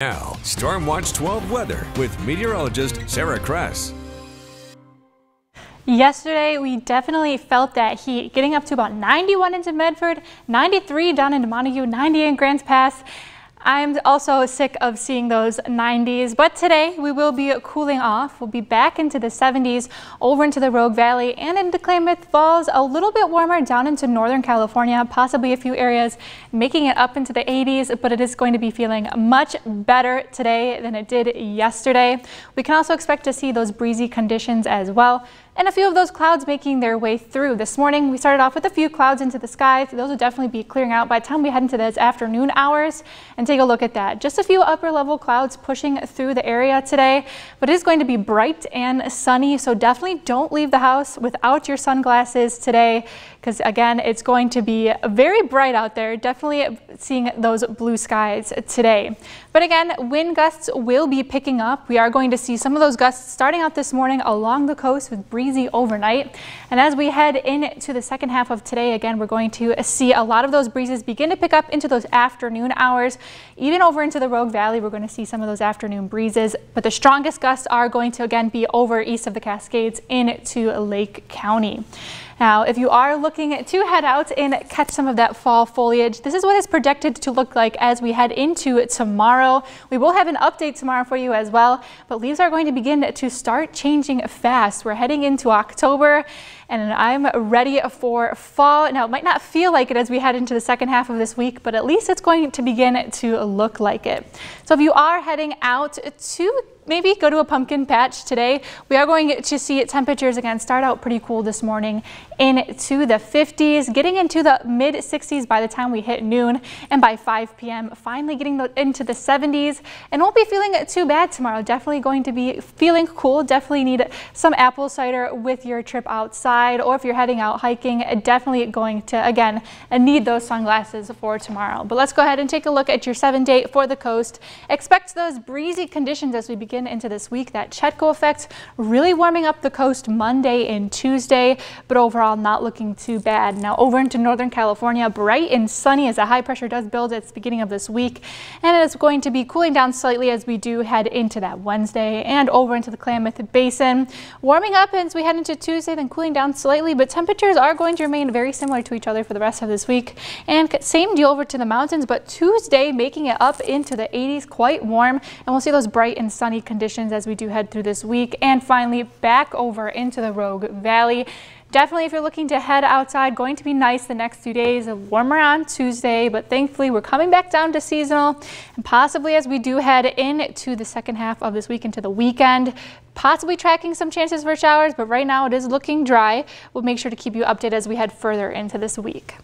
Now, Storm Watch 12 weather with meteorologist Sara Kress. Yesterday, we definitely felt that heat, getting up to about 91 into Medford, 93 down into Montague, 90 in Grants Pass. I'm also sick of seeing those 90s, but today we will be cooling off. We'll be back into the 70s over into the Rogue Valley and into Klamath Falls, a little bit warmer down into Northern California, possibly a few areas making it up into the 80s, but it is going to be feeling much better today than it did yesterday. We can also expect to see those breezy conditions as well and a few of those clouds making their way through. This morning, we started off with a few clouds into the sky. Those will definitely be clearing out by the time we head into those afternoon hours and take a look at that. Just a few upper level clouds pushing through the area today, but it is going to be bright and sunny. So definitely don't leave the house without your sunglasses today because again, it's going to be very bright out there. Definitely seeing those blue skies today. But again, wind gusts will be picking up. We are going to see some of those gusts starting out this morning along the coast with overnight. And as we head into the second half of today, again, we're going to see a lot of those breezes begin to pick up into those afternoon hours. Even over into the Rogue Valley, we're going to see some of those afternoon breezes. But the strongest gusts are going to again be over east of the Cascades into Lake County. Now, if you are looking to head out and catch some of that fall foliage, this is what it's projected to look like as we head into tomorrow. We will have an update tomorrow for you as well, but leaves are going to begin to start changing fast. We're heading into October and I'm ready for fall. Now, it might not feel like it as we head into the second half of this week, but at least it's going to begin to look like it. So if you are heading out to maybe go to a pumpkin patch today. We are going to see temperatures again start out pretty cool this morning into the 50s, getting into the mid 60s by the time we hit noon and by 5 p.m. finally getting the, into the 70s and won't be feeling too bad tomorrow. Definitely going to be feeling cool. Definitely need some apple cider with your trip outside or if you're heading out hiking, definitely going to again need those sunglasses for tomorrow. But let's go ahead and take a look at your seven day for the coast. Expect those breezy conditions as we begin into this week. That Chetco effect really warming up the coast Monday and Tuesday, but overall not looking too bad. Now over into Northern California, bright and sunny as a high pressure does build at the beginning of this week. And it's going to be cooling down slightly as we do head into that Wednesday and over into the Klamath Basin. Warming up as we head into Tuesday, then cooling down slightly, but temperatures are going to remain very similar to each other for the rest of this week. And same deal over to the mountains, but Tuesday making it up into the 80s, quite warm. And we'll see those bright and sunny conditions as we do head through this week. And finally, back over into the Rogue Valley. Definitely, if you're looking to head outside, going to be nice the next few days. Warmer on Tuesday, but thankfully we're coming back down to seasonal. And possibly as we do head into the second half of this week into the weekend, possibly tracking some chances for showers, but right now it is looking dry. We'll make sure to keep you updated as we head further into this week.